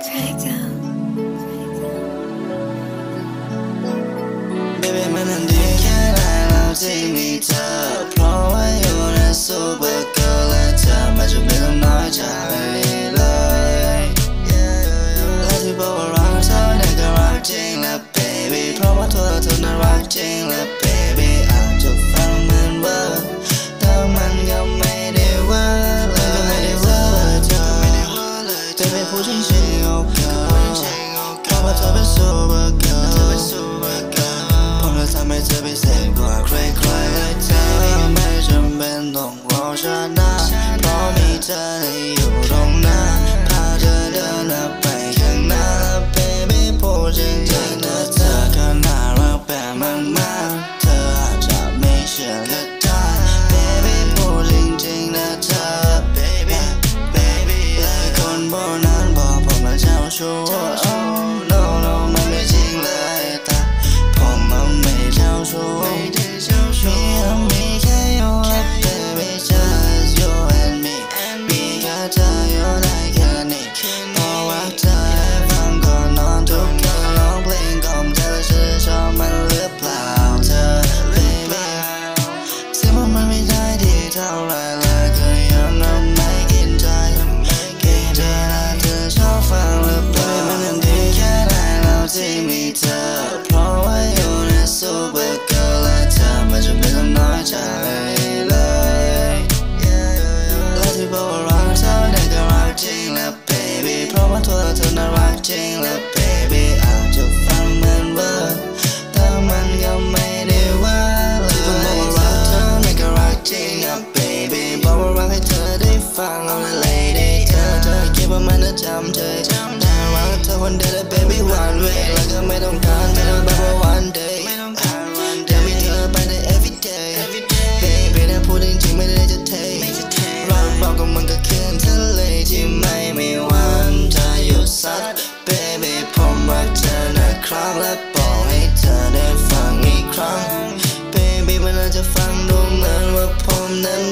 Baby มันนั้นดีแค่ไหนแล้วที่มีเธอ เพราะว่าอยู่ในซูเปอร์เกิร์ลและเธอไม่จำเป็นต้องน้อยใจเลยและที่บอกว่ารักเธอเนี่ยก็รักจริงและ baby เพราะว่าเธอเธอนั้นรักจริงและ baby อาจจะฟังเหมือนว่าแต่มันก็ไม่ได้ว่าเลยก็ไม่ได้ว่าเลยเธอ baby พูดจริง ฟังเอาเลย lady เธอเธอคิดว่ามันจะจำใจแต่รักเธอวันเดียวและ baby one way แล้วก็ไม่ต้องการเธอแบบว่า one day เดี๋ยวมีเธอไปใน every day baby นะพูดจริงๆไม่ได้จะเทรักเราก็มันก็ขึ้นทะเลที่ไม่มีวันจะหยุดซัด baby ผมรักเธอนะครับและบอกให้เธอได้ฟังอีกครั้ง baby มันอาจจะฟังดูเหมือนว่าผมนั้น